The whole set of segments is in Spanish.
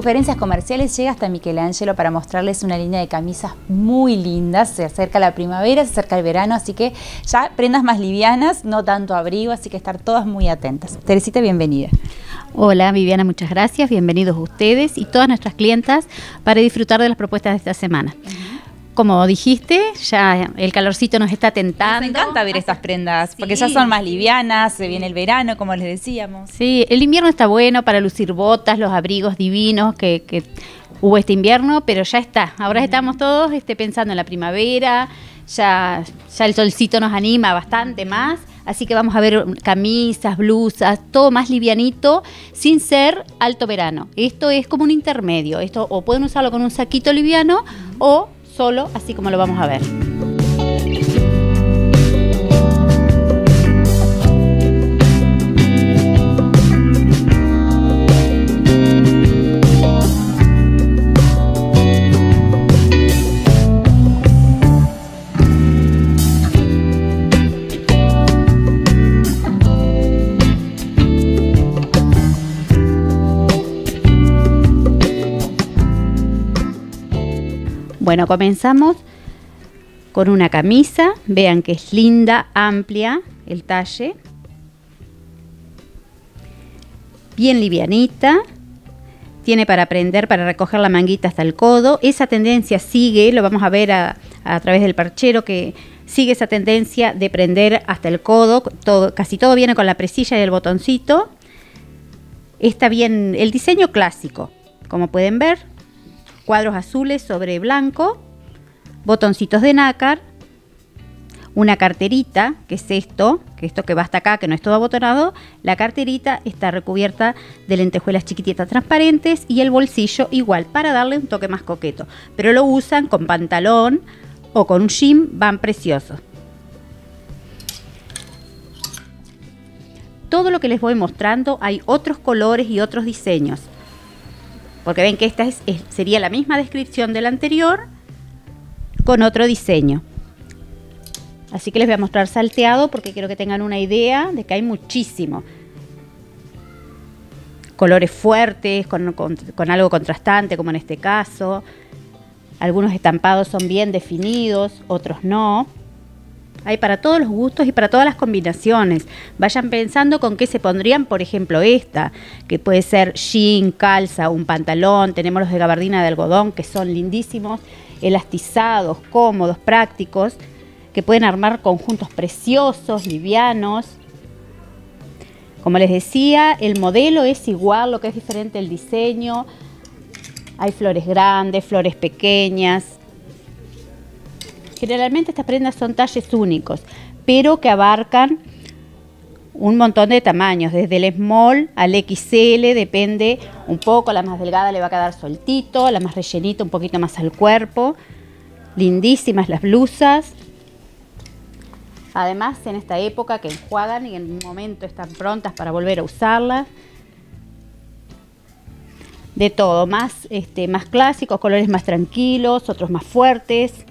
sugerencias comerciales llega hasta Michelangelo para mostrarles una línea de camisas muy lindas. Se acerca la primavera, se acerca el verano, así que ya prendas más livianas, no tanto abrigo, así que estar todas muy atentas. Teresita, bienvenida. Hola Viviana, muchas gracias. Bienvenidos ustedes y todas nuestras clientas para disfrutar de las propuestas de esta semana como dijiste, ya el calorcito nos está tentando. Me encanta ver estas prendas, porque ya son más livianas, se viene el verano, como les decíamos. Sí, el invierno está bueno para lucir botas, los abrigos divinos que, hubo este invierno, pero ya está. Ahora estamos todos este, pensando en la primavera, ya, ya el solcito nos anima bastante más. Así que vamos a ver camisas, blusas, todo más livianito, sin ser alto verano. Esto es como un intermedio. Esto o pueden usarlo con un saquito liviano o solo, así como lo vamos a ver. Bueno, comenzamos con una camisa. Vean que es linda, amplia el talle. Bien livianita. Tiene para prender, para recoger la manguita hasta el codo. Esa tendencia sigue, lo vamos a ver a, través del parchero, que sigue esa tendencia de prender hasta el codo. Todo, casi todo viene con la presilla y el botoncito. Está bien el diseño clásico, como pueden ver cuadros azules sobre blanco, botoncitos de nácar, una carterita, que es esto, que esto que va hasta acá, que no es todo abotonado, la carterita está recubierta de lentejuelas chiquititas transparentes y el bolsillo igual, para darle un toque más coqueto. Pero lo usan con pantalón o con un jean, van preciosos. Todo lo que les voy mostrando hay otros colores y otros diseños porque ven que esta sería la misma descripción de la anterior con otro diseño. Así que les voy a mostrar salteado porque quiero que tengan una idea de que hay muchísimo. Colores fuertes, con algo contrastante, como en este caso. Algunos estampados son bien definidos, otros no. Hay para todos los gustos y para todas las combinaciones. Vayan pensando con qué se pondrían, por ejemplo, esta, que puede ser jean, calza, un pantalón. Tenemos los de gabardina de algodón, que son lindísimos, elastizados, cómodos, prácticos, que pueden armar conjuntos preciosos, livianos. Como les decía, el modelo es igual, lo que es diferente el diseño. Hay flores grandes, flores pequeñas, Generalmente estas prendas son talles únicos, pero que abarcan un montón de tamaños, desde el small al XL, depende un poco, la más delgada le va a quedar soltito, la más rellenita un poquito más al cuerpo. Lindísimas las blusas. Además, en esta época que enjuagan y en un momento están prontas para volver a usarlas. De todo, más, este, más clásicos, colores más tranquilos, otros más fuertes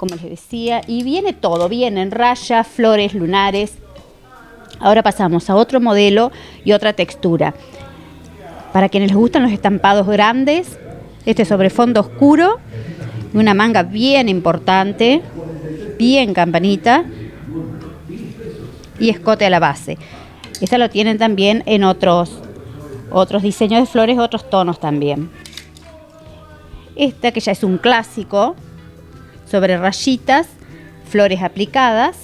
como les decía, y viene todo, vienen rayas, flores, lunares. Ahora pasamos a otro modelo y otra textura. Para quienes les gustan los estampados grandes, este sobre fondo oscuro, una manga bien importante, bien campanita, y escote a la base. Esta lo tienen también en otros, otros diseños de flores, otros tonos también. Esta que ya es un clásico, sobre rayitas, flores aplicadas.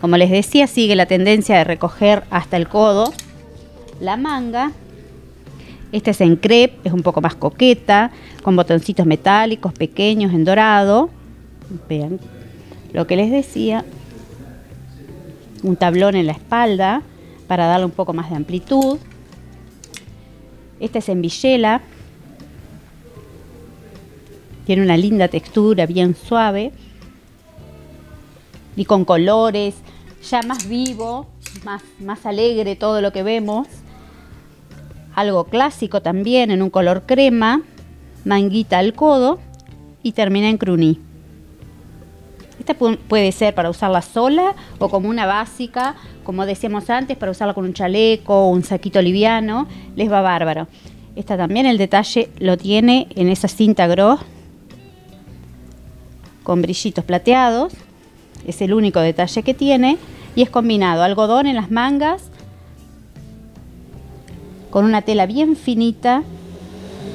Como les decía, sigue la tendencia de recoger hasta el codo la manga. Esta es en crepe, es un poco más coqueta, con botoncitos metálicos pequeños en dorado. Vean lo que les decía. Un tablón en la espalda para darle un poco más de amplitud. Esta es en villela, tiene una linda textura, bien suave. Y con colores, ya más vivo, más, más alegre todo lo que vemos. Algo clásico también en un color crema, manguita al codo y termina en cruní. Esta puede ser para usarla sola o como una básica, como decíamos antes, para usarla con un chaleco o un saquito liviano, les va bárbaro. Esta también el detalle lo tiene en esa cinta gros con brillitos plateados. Es el único detalle que tiene y es combinado algodón en las mangas con una tela bien finita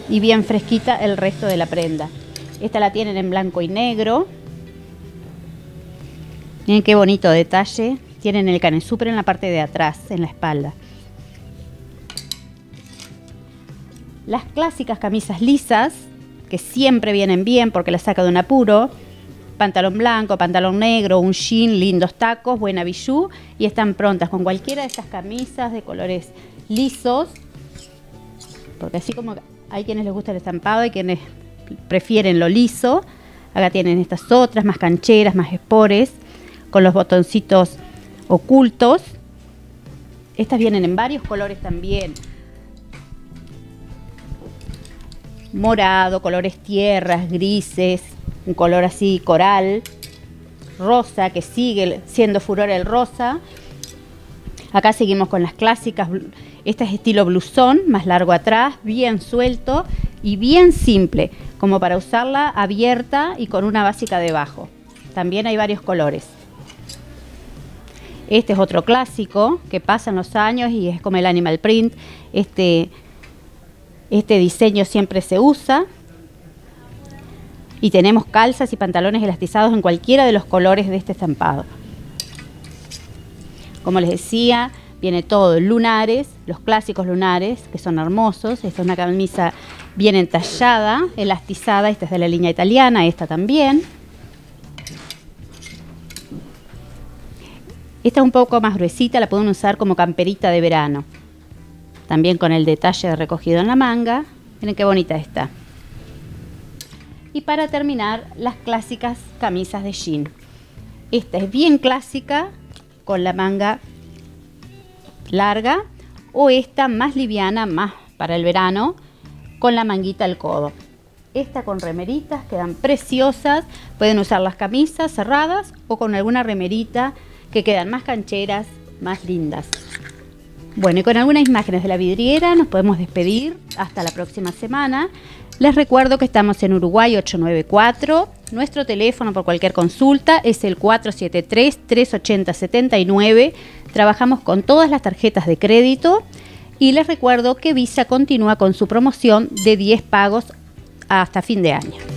y bien fresquita el resto de la prenda. Esta la tienen en blanco y negro. Miren qué bonito detalle. Tienen el canesúper en la parte de atrás, en la espalda. Las clásicas camisas lisas, que siempre vienen bien porque las saca de un apuro. Pantalón blanco, pantalón negro, un jean, lindos tacos, buena bijou y están prontas con cualquiera de estas camisas de colores lisos. Porque así como hay quienes les gusta el estampado, hay quienes prefieren lo liso. Acá tienen estas otras, más cancheras, más espores, con los botoncitos ocultos. Estas vienen en varios colores también. Morado, colores tierras, grises, un color así coral, rosa, que sigue siendo furor el rosa. Acá seguimos con las clásicas. Este es estilo blusón, más largo atrás, bien suelto y bien simple, como para usarla abierta y con una básica debajo. También hay varios colores. Este es otro clásico que pasan los años y es como el animal print. Este, este diseño siempre se usa. Y tenemos calzas y pantalones elastizados en cualquiera de los colores de este estampado. Como les decía, viene todo lunares, los clásicos lunares, que son hermosos. Esta es una camisa bien entallada, elastizada. Esta es de la línea italiana, esta también. Esta es un poco más gruesita, la pueden usar como camperita de verano. También con el detalle de recogido en la manga. Miren qué bonita está. Y para terminar, las clásicas camisas de jean. Esta es bien clásica, con la manga larga, o esta más liviana, más para el verano, con la manguita al codo. Esta con remeritas, quedan preciosas. Pueden usar las camisas cerradas o con alguna remerita que quedan más cancheras, más lindas. Bueno, y con algunas imágenes de la vidriera nos podemos despedir hasta la próxima semana. Les recuerdo que estamos en Uruguay 894. Nuestro teléfono por cualquier consulta es el 473-380-79. Trabajamos con todas las tarjetas de crédito. Y les recuerdo que Visa continúa con su promoción de 10 pagos hasta fin de año.